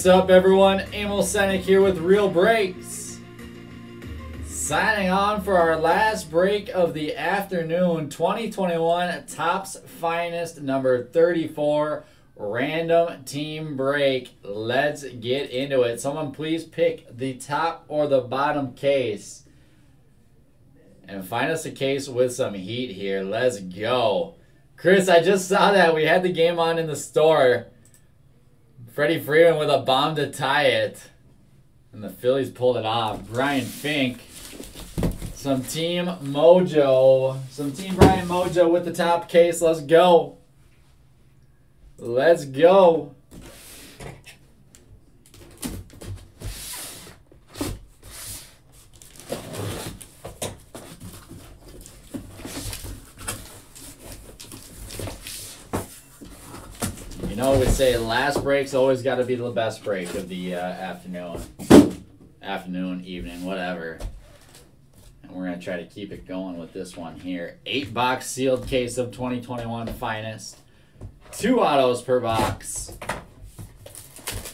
What's up, everyone? Emil Senek here with Real Breaks. Signing on for our last break of the afternoon 2021 Topps Finest number 34 random team break. Let's get into it. Someone please pick the top or the bottom case. And find us a case with some heat here. Let's go. Chris, I just saw that. We had the game on in the store. Freddie Freeman with a bomb to tie it. And the Phillies pulled it off. Brian Fink. Some Team Mojo. Some Team Brian Mojo with the top case. Let's go. Let's go. We say last break's always got to be the best break of the uh, afternoon, afternoon, evening, whatever. And we're gonna try to keep it going with this one here. Eight box sealed case of 2021 finest, two autos per box,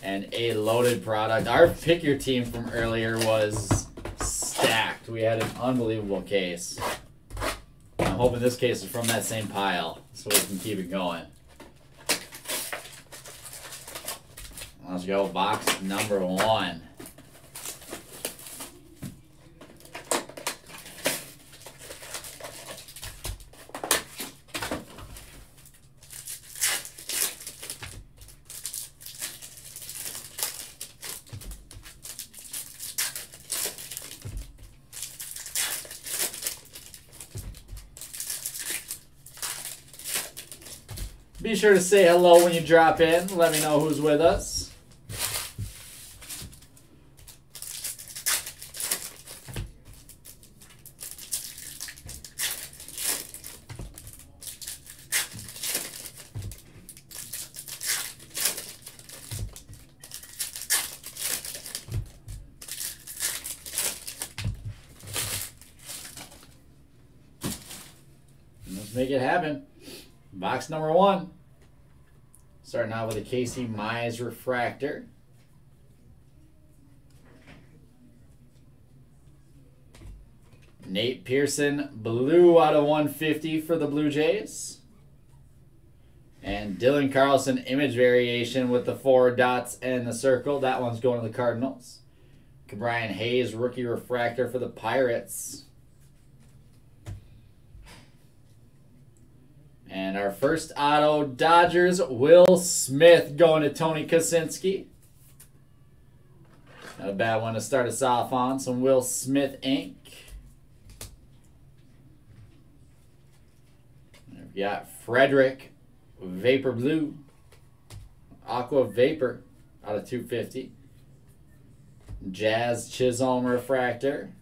and a loaded product. Our pick your team from earlier was stacked. We had an unbelievable case. I'm hoping this case is from that same pile, so we can keep it going. Let's go, box number one. Be sure to say hello when you drop in. Let me know who's with us. Let's make it happen. Box number one. Starting out with a Casey Mize refractor. Nate Pearson, blue out of 150 for the Blue Jays. And Dylan Carlson, image variation with the four dots and the circle. That one's going to the Cardinals. Brian Hayes, rookie refractor for the Pirates. And our first auto, Dodgers, Will Smith going to Tony Kosinski. Not a bad one to start us off on. Some Will Smith ink. We've got Frederick Vapor Blue. Aqua Vapor out of 250. Jazz Chisholm Refractor.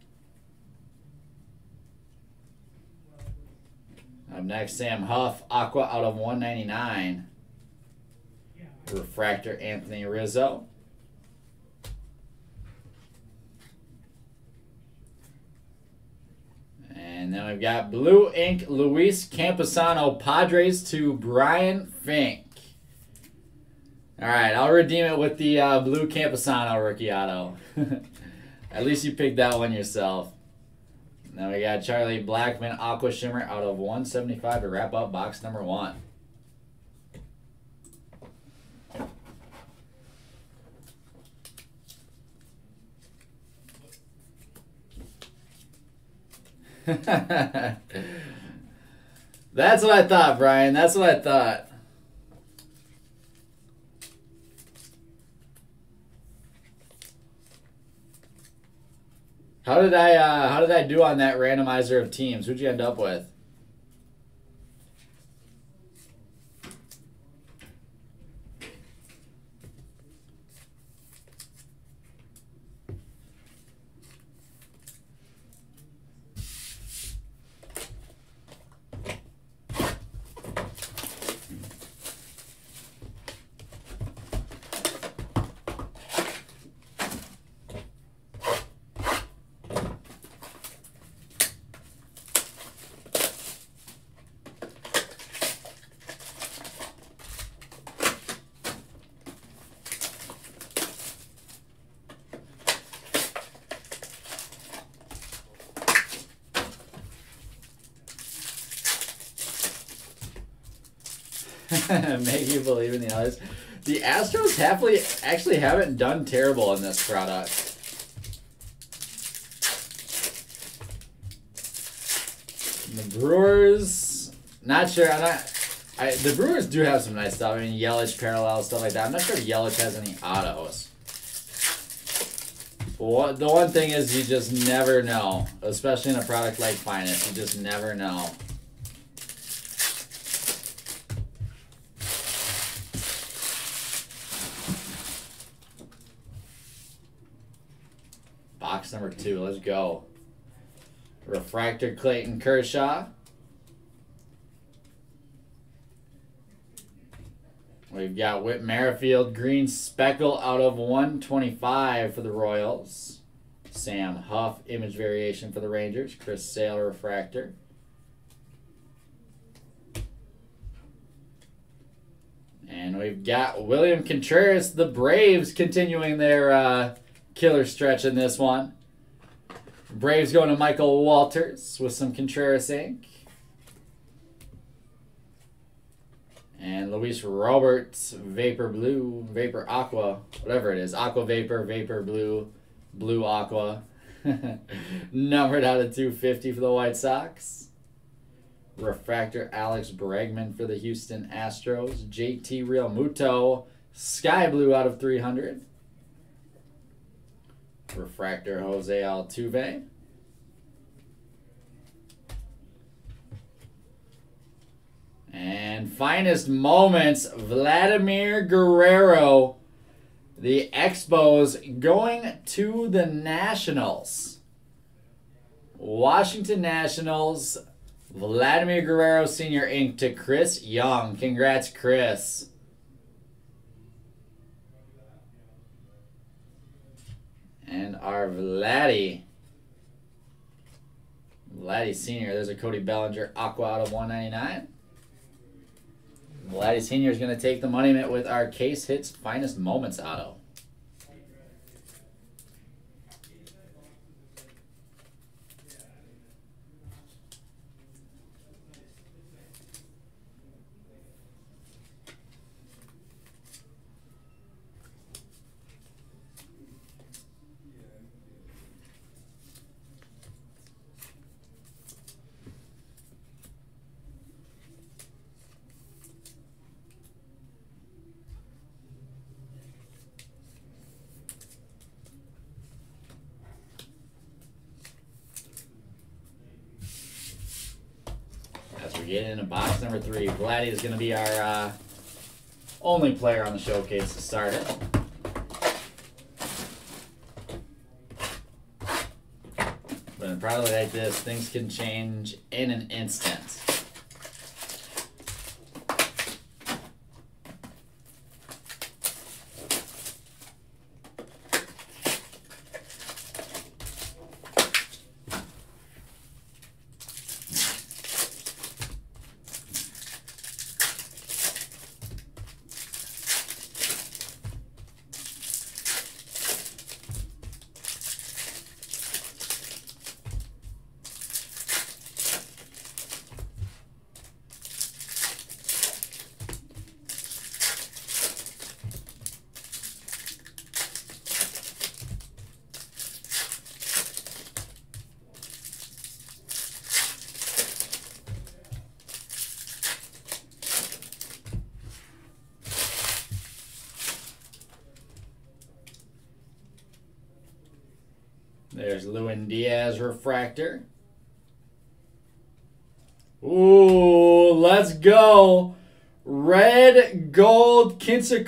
Up next, Sam Huff, Aqua out of 199. Refractor, Anthony Rizzo. And then we've got Blue Ink, Luis Campusano, Padres to Brian Fink. All right, I'll redeem it with the uh, Blue Campusano rookie auto. At least you picked that one yourself. Now we got Charlie Blackmon Aqua Shimmer out of 175 to wrap up box number one. That's what I thought, Brian. That's what I thought. How did I uh, how did I do on that randomizer of teams? Who'd you end up with? Make you believe in the others. The Astros happily actually haven't done terrible in this product. The Brewers, not sure. I'm not. I, the Brewers do have some nice stuff. I mean, Yelich parallel stuff like that. I'm not sure if Yelich has any autos. What the one thing is, you just never know, especially in a product like Finest. You just never know. Box number two. Let's go. Refractor Clayton Kershaw. We've got Whit Merrifield, green speckle out of 125 for the Royals. Sam Huff, image variation for the Rangers. Chris Sale, refractor. And we've got William Contreras, the Braves, continuing their uh, killer stretch in this one. Braves going to Michael Walters with some Contreras ink. And Luis Roberts, Vapor Blue, Vapor Aqua, whatever it is. Aqua Vapor, Vapor Blue, Blue Aqua. Numbered out of 250 for the White Sox. Refractor Alex Bregman for the Houston Astros. JT Realmuto, Sky Blue out of 300. Refractor Jose Altuve. And finest moments, Vladimir Guerrero. The Expos going to the Nationals. Washington Nationals, Vladimir Guerrero Sr. Inc. to Chris Young. Congrats, Chris. And our Vladdy. Vladdy Sr. There's a Cody Bellinger Aqua out of 199. Vladdy Sr. is going to take the money with our case hits finest moments auto. we get into box number three. Vladdy is going to be our uh, only player on the showcase to start it. But in a product like this, things can change in an instant. There's Diaz refractor. Ooh, let's go. Red gold Kinsey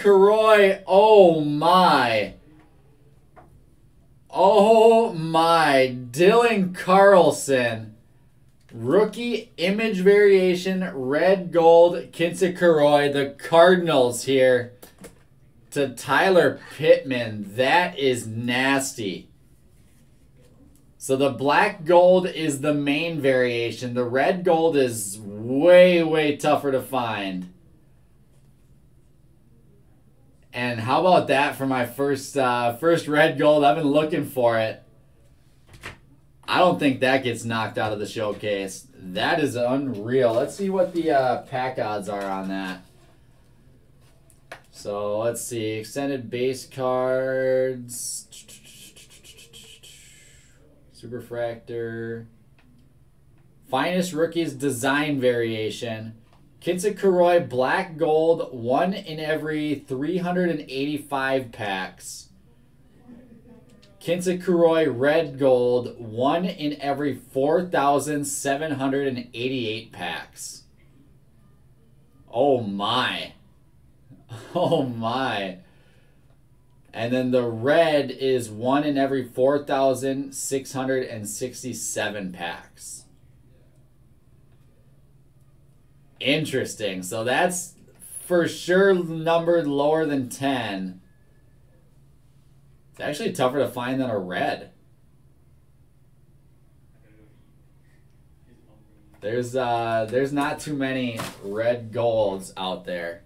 Oh my. Oh my. Dylan Carlson. Rookie image variation, red gold Kinsey The Cardinals here to Tyler Pittman. That is nasty. So the black gold is the main variation. The red gold is way, way tougher to find. And how about that for my first uh, first red gold? I've been looking for it. I don't think that gets knocked out of the showcase. That is unreal. Let's see what the uh, pack odds are on that. So let's see. Extended base cards. Superfractor. Finest Rookies Design Variation. Kitsy Black Gold, one in every 385 packs. Kitsy Red Gold, one in every 4,788 packs. Oh my. Oh my. And then the red is one in every 4,667 packs. Interesting. So that's for sure numbered lower than 10. It's actually tougher to find than a red. There's uh there's not too many red golds out there.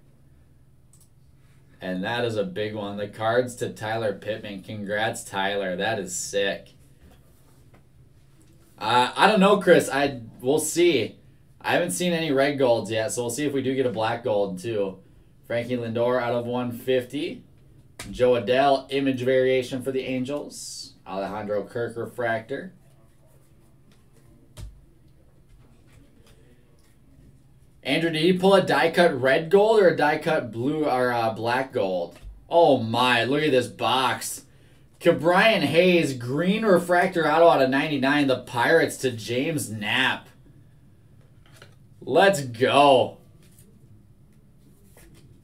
And that is a big one. The cards to Tyler Pittman. Congrats, Tyler. That is sick. Uh, I don't know, Chris. I we'll see. I haven't seen any red golds yet, so we'll see if we do get a black gold too. Frankie Lindor out of 150. Jo Adell image variation for the Angels. Alejandro Kirk refractor. Andrew, did you pull a die cut red gold or a die cut blue or uh, black gold? Oh my, look at this box. Ke'Bryan Hayes, green refractor auto out of 99. The Pirates to James Knapp. Let's go.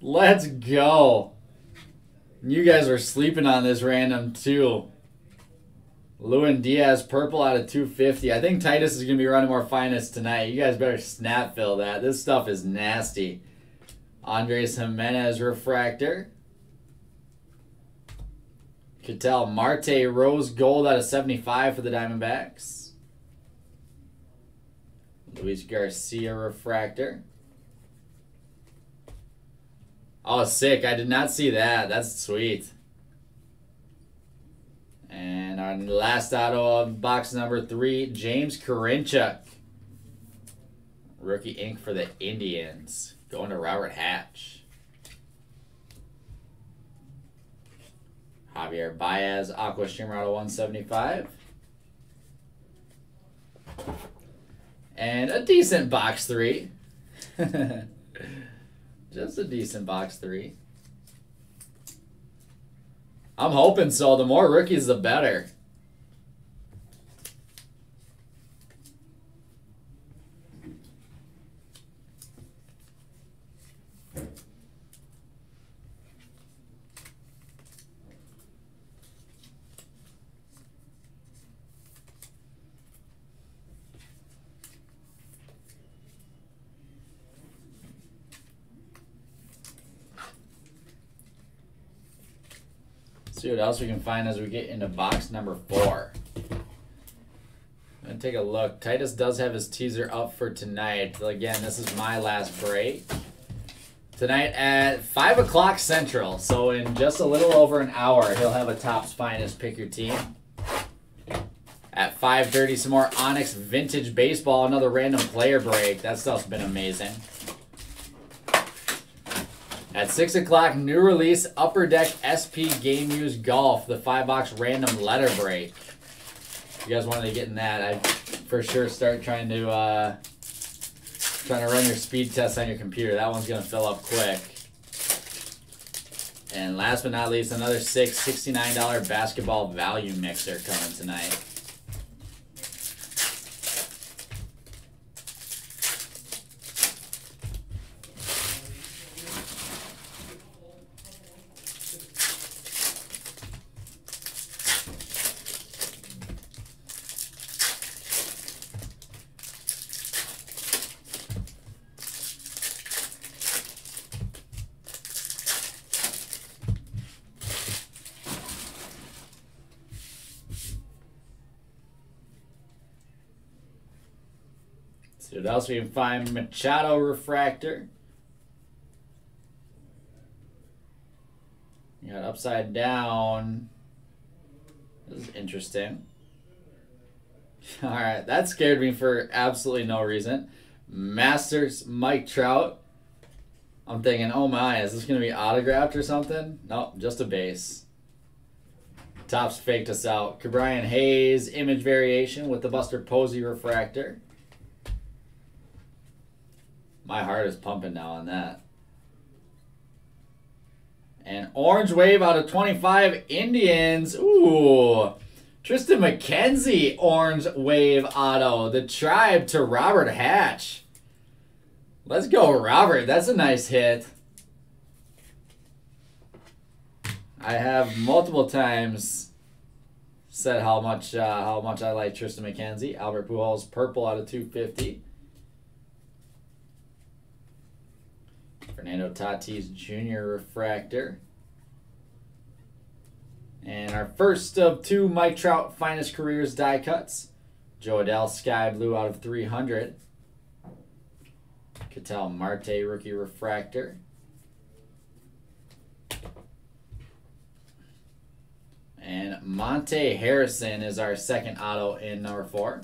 Let's go. You guys are sleeping on this random too. Lewin Diaz, purple out of 250. I think Titus is going to be running more finest tonight. You guys better snap fill that. This stuff is nasty. Andres Gimenez, refractor. Ketel Marte, rose gold out of 75 for the Diamondbacks. Luis Garcia, refractor. Oh, sick. I did not see that. That's sweet. And our last auto of box number three, James Karinchak. Rookie ink for the Indians. Going to Robert Hatch. Javier Baez, Aqua Streamer out of 175. And a decent box three. Just a decent box three. I'm hoping so. The more rookies, the better. See what else we can find as we get into box number four. I'm take a look. Titus does have his teaser up for tonight. Again, this is my last break. Tonight at 5 o'clock Central, so in just a little over an hour, he'll have a Topps Finest Pick Your Team. At 5.30, some more Onyx Vintage Baseball, another random player break. That stuff's been amazing. At 6 o'clock, new release Upper Deck SP Game Use Golf, the 5 box random letter break. If you guys wanted to get in that, I'd for sure start trying to uh, trying to run your speed test on your computer. That one's going to fill up quick. And last but not least, another six $69 basketball value mixer coming tonight. What also we can find? Machado Refractor. You got upside down. This is interesting. Alright, that scared me for absolutely no reason. Masters Mike Trout. I'm thinking, oh my, is this going to be autographed or something? Nope, just a base. Topps faked us out. Ke'Bryan Hayes image variation with the Buster Posey refractor. My heart is pumping now on that. And Orange Wave out of 25 Indians. Ooh. Triston McKenzie, Orange Wave Auto. The Tribe to Robert Hatch. Let's go, Robert. That's a nice hit. I have multiple times said how much uh, how much I like Triston McKenzie. Albert Pujols, purple out of 250. Fernando Tatis Jr. refractor. And our first of two Mike Trout finest careers die cuts. Jo Adell Sky Blue out of 300. Ketel Marte rookie refractor. And Monte Harrison is our second auto in number four.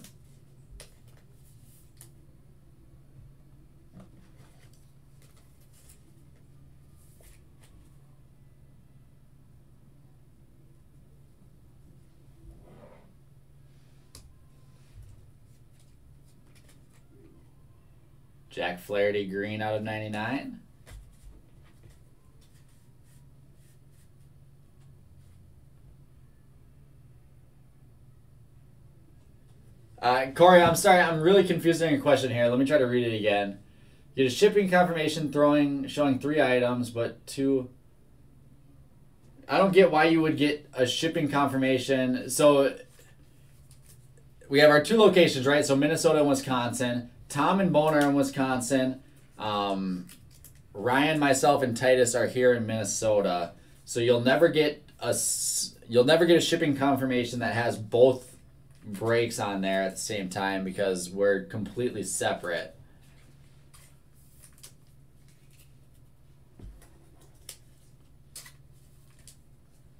Jack Flaherty green out of 99. Uh, Corey, I'm sorry, I'm really confusing a question here. Let me try to read it again. Get a shipping confirmation throwing showing three items, but two. I don't get why you would get a shipping confirmation. So we have our two locations, right? So Minnesota and Wisconsin. Tom and Boner in Wisconsin. Um, Ryan, myself, and Titus are here in Minnesota. So you'll never get a you'll never get a shipping confirmation that has both breaks on there at the same time because we're completely separate.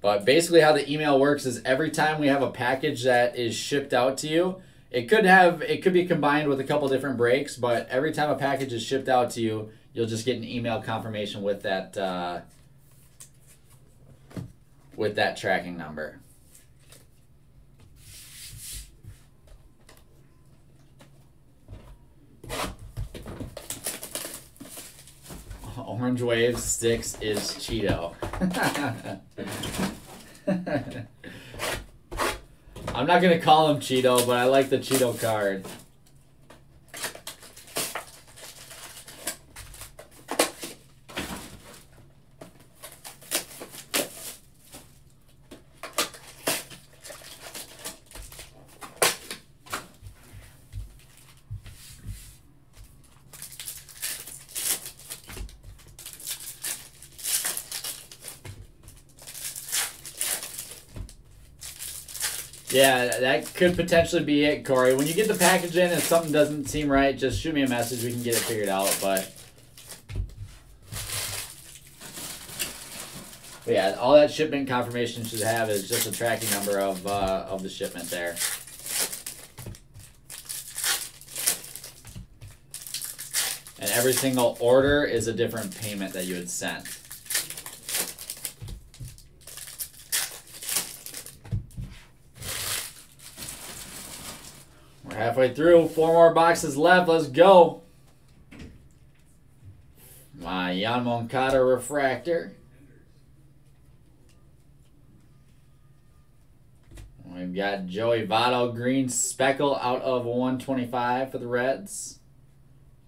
But basically, how the email works is every time we have a package that is shipped out to you, it could have it could be combined with a couple different breaks, but every time a package is shipped out to you, you'll just get an email confirmation with that uh, with that tracking number. Orange Wave Sticks is Cheeto. I'm not gonna call him Cheeto, but I like the Cheeto card. Yeah, that could potentially be it, Corey. When you get the package in and something doesn't seem right, just shoot me a message. We can get it figured out. But, but yeah, all that shipment confirmation should have is just a tracking number of uh, of the shipment there. And every single order is a different payment that you had sent. Halfway through. Four more boxes left. Let's go. My Yoan Moncada refractor. We've got Joey Votto green speckle out of 125 for the Reds.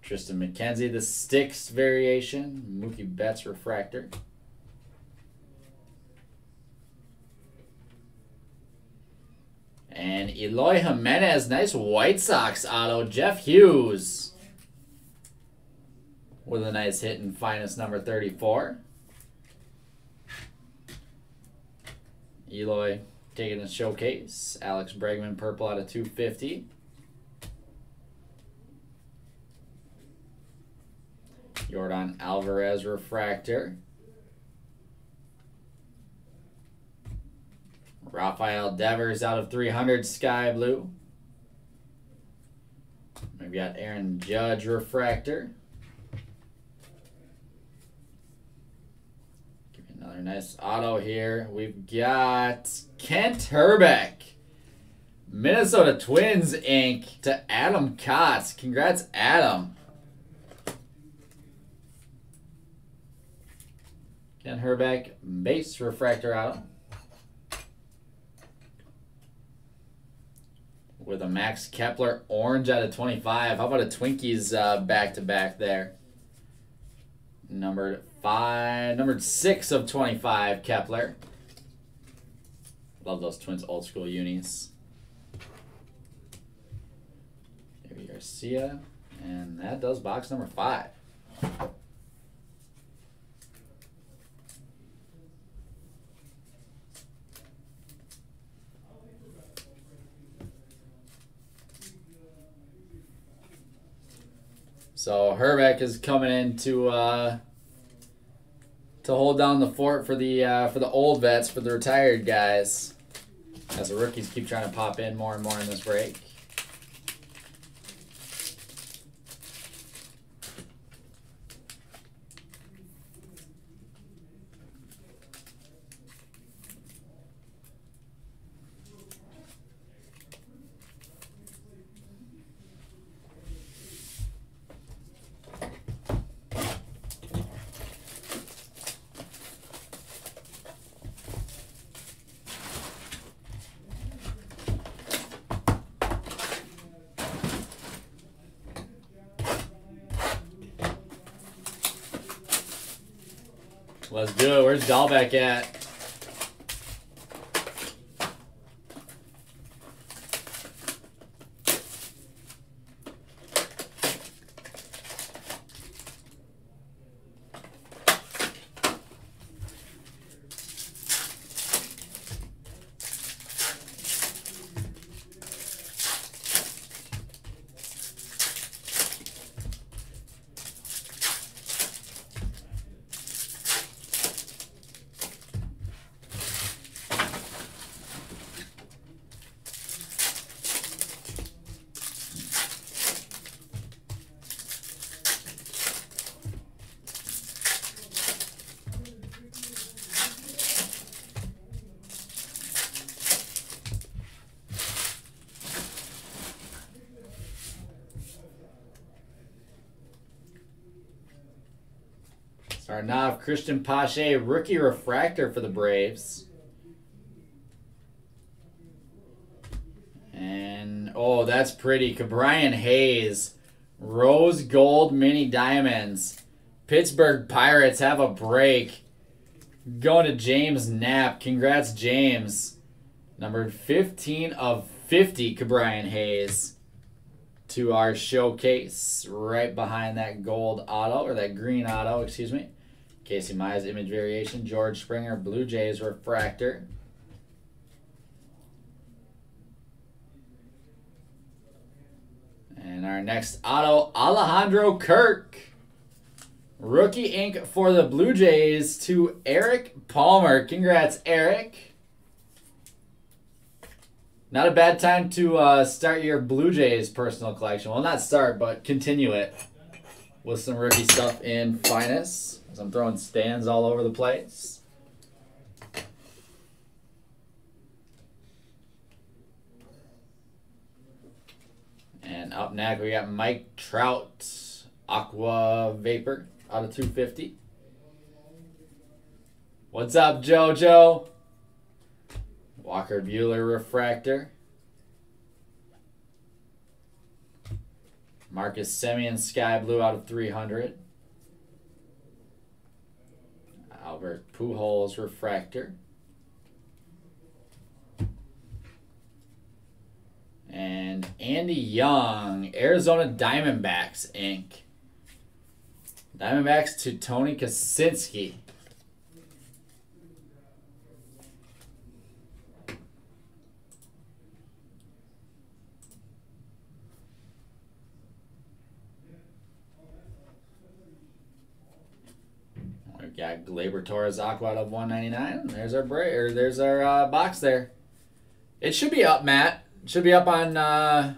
Triston McKenzie, the sticks variation. Mookie Betts refractor. And Eloy Jimenez, nice White Sox auto. Jeff Hughes with a nice hit in finest number 34. Eloy taking a showcase. Alex Bregman, purple out of 250. Yordan Alvarez refractor. Rafael Devers out of 300, Sky Blue. We've got Aaron Judge Refractor. Give me another nice auto here. We've got Kent Hrbek. Minnesota Twins Inc. to Adam Kotz. Congrats, Adam. Kent Hrbek, base refractor auto. With a Max Kepler orange out of 25. How about a Twinkies uh, back to back there? Number five, number six of 25, Kepler. Love those Twins old school unis. Maybe Garcia. And that does box number five. So Hrbek is coming in to uh, to hold down the fort for the uh, for the old vets, for the retired guys. As the rookies keep trying to pop in more and more in this break. Let's do it. Dalbec at? Sarnav Cristian Pache, rookie refractor for the Braves. And, oh, that's pretty. Ke'Bryan Hayes, rose gold mini diamonds. Pittsburgh Pirates have a break. Going to James Knapp. Congrats, James. Number 15 of 50, Ke'Bryan Hayes to our showcase right behind that gold auto or that green auto, excuse me. Casey Mize image variation, George Springer Blue Jays refractor. And our next auto, Alejandro Kirk. Rookie ink for the Blue Jays to Eric Palmer. Congrats, Eric. Not a bad time to uh, start your Blue Jays personal collection. Well, not start, but continue it with some rookie stuff in Finest. I'm throwing stands all over the place. And up next, we got Mike Trout, Aqua Vapor out of 250. What's up, JoJo? Walker Buehler Refractor. Marcus Semien Sky Blue out of 300. Albert Pujols Refractor. And Andy Young, Arizona Diamondbacks Inc. Diamondbacks to Tony Kaczynski. Labor Gleyber Torres Aqua of 199. There's our bra- or there's our uh, box there. It should be up, Matt. It should be up on uh,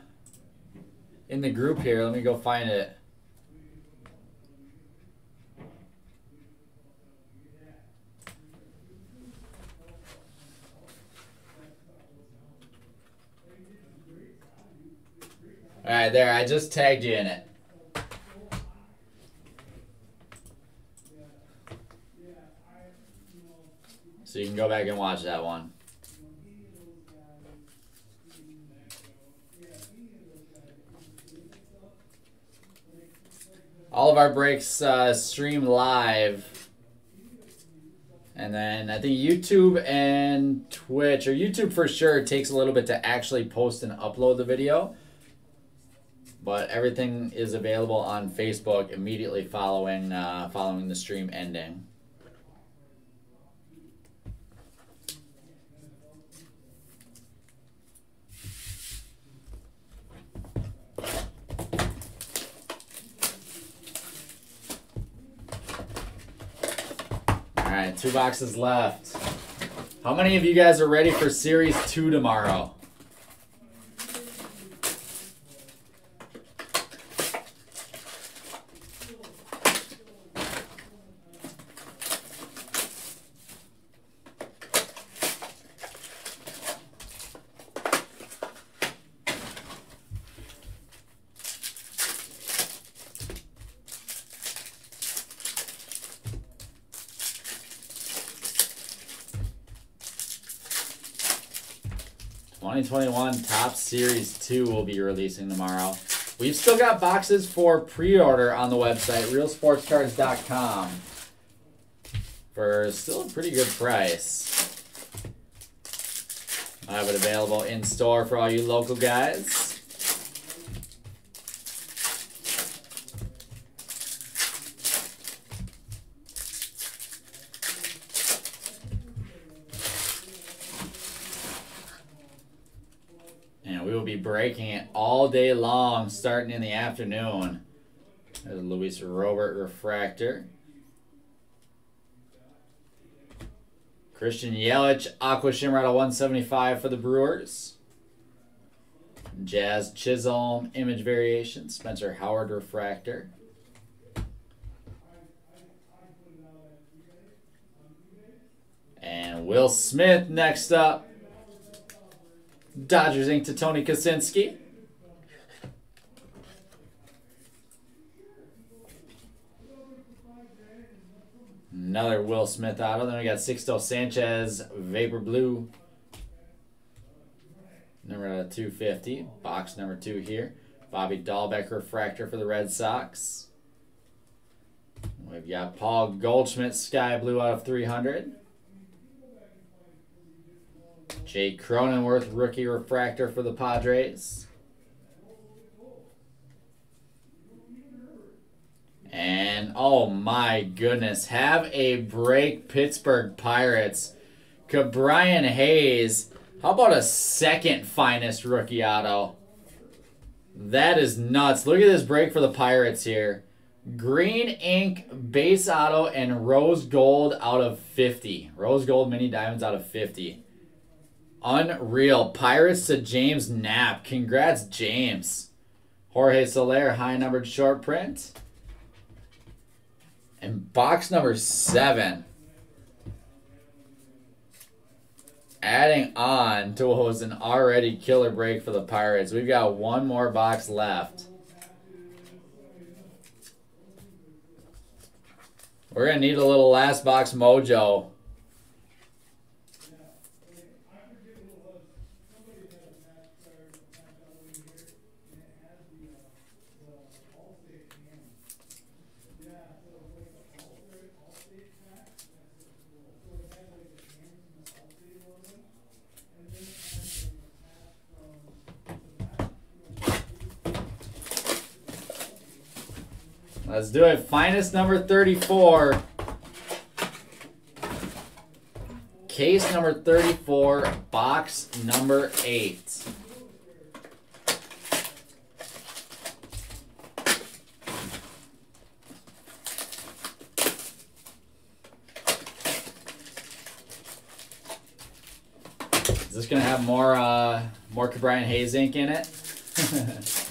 in the group here. Let me go find it. All right, there. I just tagged you in it. Go back and watch that one. All of our breaks uh, stream live. And then I think YouTube and Twitch, or YouTube for sure, takes a little bit to actually post and upload the video. But everything is available on Facebook immediately following uh, following the stream ending. right, two boxes left. How many of you guys are ready for Series 2 tomorrow? 2021 Topps Series 2 will be releasing tomorrow. We've still got boxes for pre-order on the website, realsportscards.com for still a pretty good price. I have it available in store for all you local guys. Breaking it all day long, starting in the afternoon. There's Luis Robert Refractor. Christian Yelich, Aqua Shimmer out of 175 for the Brewers. Jazz Chisholm, Image Variation. Spencer Howard Refractor. And Will Smith next up. Dodgers ink. to Tony Kaczynski. Another Will Smith auto. Then we got Sixto Sanchez, Vapor Blue. Number 250. Box number two here. Bobby Dalbec refractor for the Red Sox. We've got Paul Goldschmidt, Sky Blue out of 300. Jake Cronenworth, rookie refractor for the Padres. And oh my goodness, have a break Pittsburgh Pirates. Brian Hayes. How about a second finest rookie auto? That is nuts. Look at this break for the Pirates here. Green ink base auto and rose gold out of 50. Rose gold mini diamonds out of 50. Unreal. Pirates to James Knapp. Congrats, James. Jorge Soler, high numbered short print. And box number seven. Adding on to what was an already killer break for the Pirates. We've got one more box left. We're going to need a little last box mojo. Let's do it. Finest number 34. Case number 34, box number 8. Is this gonna have more uh, more Ke'Bryan Hayes ink in it?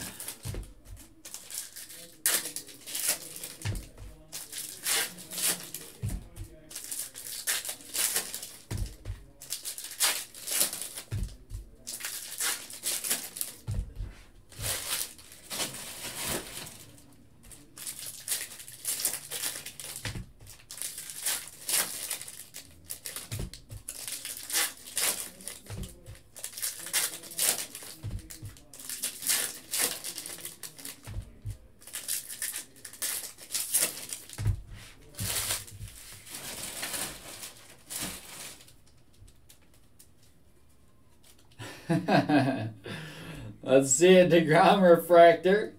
See it. DeGrom refractor.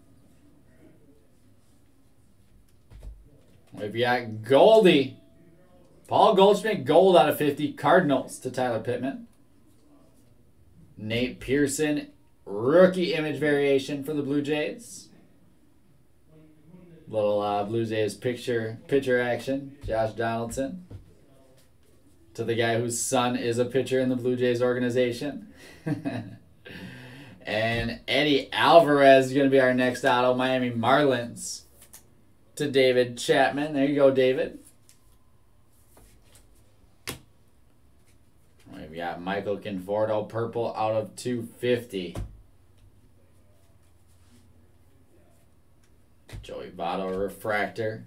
We've got Goldie. Paul Goldschmidt, gold out of 50. Cardinals to Tyler Pittman. Nate Pearson, rookie image variation for the Blue Jays. Little uh, Blue Jays picture picture action. Josh Donaldson. To the guy whose son is a pitcher in the Blue Jays organization. and Eddy Alvarez is going to be our next auto. Miami Marlins. To David Chapman. There you go, David. We've got Michael Conforto, purple out of 250. Joey Votto refractor.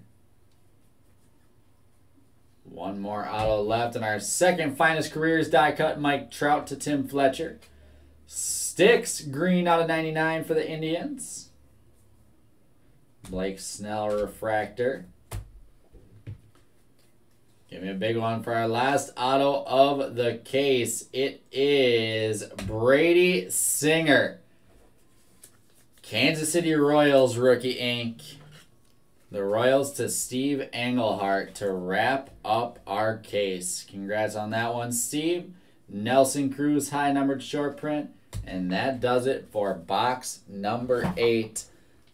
One more auto left, and our second finest careers die cut Mike Trout to Tim Fletcher. Sticks green out of 99 for the Indians. Blake Snell refractor. Give me a big one for our last auto of the case. It is Brady Singer. Kansas City Royals rookie ink. The Royals to Steve Engelhart to wrap up our case. Congrats on that one, Steve. Nelson Cruz high numbered short print. And that does it for box number eight.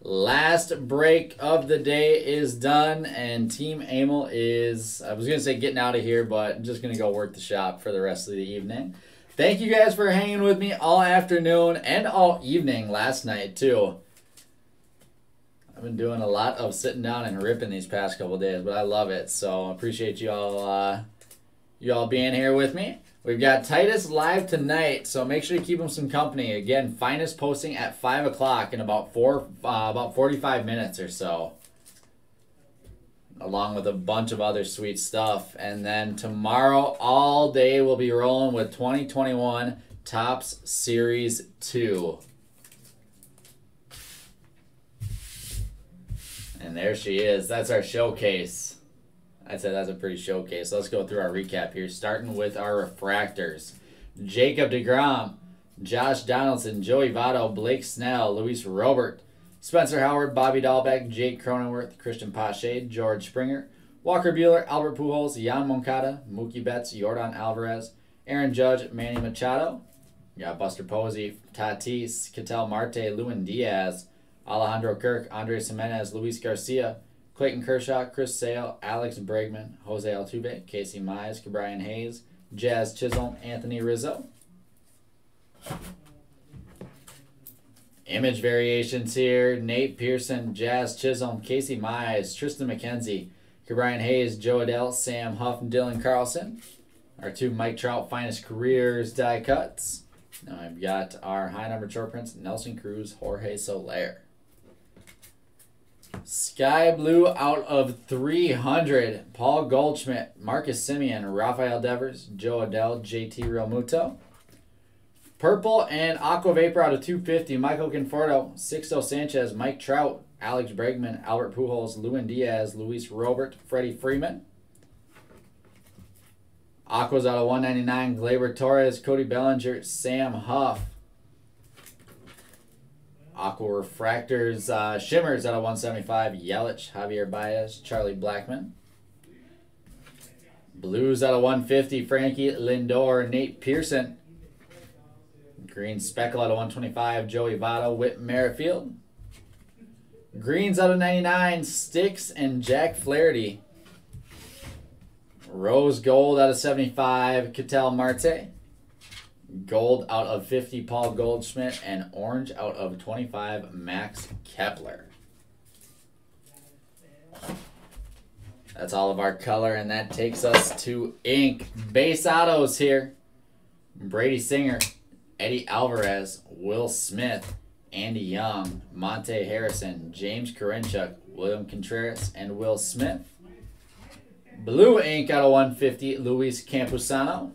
Last break of the day is done, and Team Amel is, I was going to say getting out of here, but I'm just going to go work the shop for the rest of the evening. Thank you guys for hanging with me all afternoon and all evening last night, too. I've been doing a lot of sitting down and ripping these past couple days, but I love it. So appreciate you all, uh, you all being here with me. We've got Titus live tonight, so make sure to keep him some company. Again, finest posting at five o'clock in about four, uh, about forty-five minutes or so along with a bunch of other sweet stuff. And then tomorrow, all day, we'll be rolling with 2021 Topps Series 2. And there she is. That's our showcase. I'd say that's a pretty showcase. Let's go through our recap here, starting with our refractors. Jacob DeGrom, Josh Donaldson, Joey Votto, Blake Snell, Luis Robert, Spencer Howard, Bobby Dalbec, Jake Cronenworth, Cristian Pache, George Springer, Walker Buehler, Albert Pujols, Yoan Moncada, Mookie Betts, Yordan Alvarez, Aaron Judge, Manny Machado. You got Buster Posey, Tatis, Ketel Marte, Lewin Diaz, Alejandro Kirk, Andres Gimenez, Luis Garcia, Clayton Kershaw, Chris Sale, Alex Bregman, Jose Altuve, Casey Mize, Brian Hayes, Jazz Chisholm, Anthony Rizzo. Image variations here. Nate Pearson, Jazz Chisholm, Casey Mize, Triston McKenzie, Brian Hayes, Jo Adell, Sam Huff, and Dylan Carlson. Our two Mike Trout finest careers die cuts. Now I've got our high number short prints, Nelson Cruz, Jorge Soler. Sky Blue out of 300. Paul Goldschmidt, Marcus Semien, Rafael Devers, Jo Adell, JT Realmuto. Purple and Aqua Vapor out of 250. Michael Conforto, Sixto Sanchez, Mike Trout, Alex Bregman, Albert Pujols, Lewin Diaz, Luis Robert, Freddie Freeman. Aqua's out of 199. Gleyber Torres, Cody Bellinger, Sam Huff. Aqua Refractors, uh, Shimmers out of 175. Yelich, Javier Baez, Charlie Blackmon. Blues out of 150. Frankie Lindor, Nate Pearson. Green Speckle out of 125, Joey Votto, Whit Merrifield. Greens out of 99, Sticks and Jack Flaherty. Rose Gold out of 75, Ketel Marte. Gold out of 50, Paul Goldschmidt. And Orange out of 25, Max Kepler. That's all of our color, and that takes us to ink. Base autos here. Brady Singer, Eddy Alvarez, Will Smith, Andy Young, Monte Harrison, James Karinchak, William Contreras, and Will Smith. Blue ink out of 150, Luis Campusano.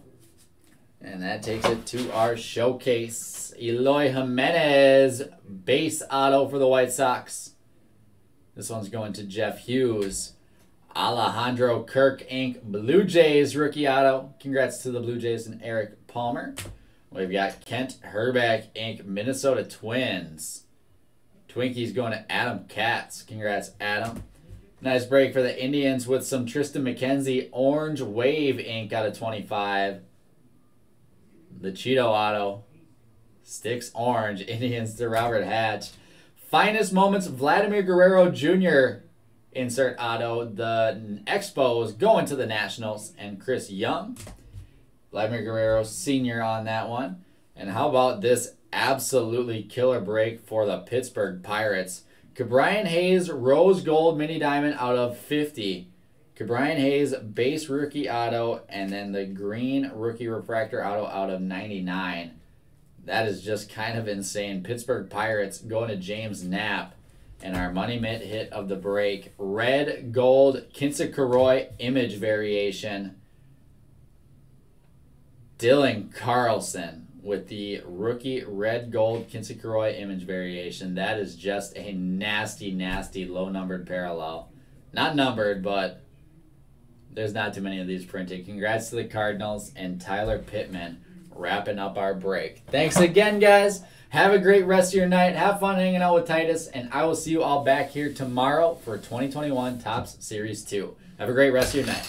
And that takes it to our showcase. Eloy Jimenez, base auto for the White Sox. This one's going to Jeff Hughes. Alejandro Kirk ink. Blue Jays rookie auto. Congrats to the Blue Jays and Eric Palmer. We've got Kent Hrbek, ink., Minnesota Twins. Twinkies going to Adam Katz. Congrats, Adam. Nice break for the Indians with some Triston McKenzie, Orange Wave, ink. out of 25. The Cheeto Auto. Sticks Orange, Indians to Robert Hatch. Finest Moments, Vladimir Guerrero Jr. Insert auto. The Expos going to the Nationals and Chris Young. Vladimir Guerrero Sr. on that one. And how about this absolutely killer break for the Pittsburgh Pirates? Ke'Bryan Hayes Rose Gold Mini Diamond out of 50. Ke'Bryan Hayes base rookie auto and then the green rookie refractor auto out of 99. That is just kind of insane. Pittsburgh Pirates going to James Knapp. And our money mitt hit of the break. Red gold Kinsek Karoy image variation. Dylan Carlson with the rookie red gold Kinsey image variation. That is just a nasty, nasty low numbered parallel. Not numbered, but there's not too many of these printed. Congrats to the Cardinals and Tyler Pittman wrapping up our break. Thanks again, guys. Have a great rest of your night. Have fun hanging out with Titus, and I will see you all back here tomorrow for 2021 Topps Series 2. Have a great rest of your night.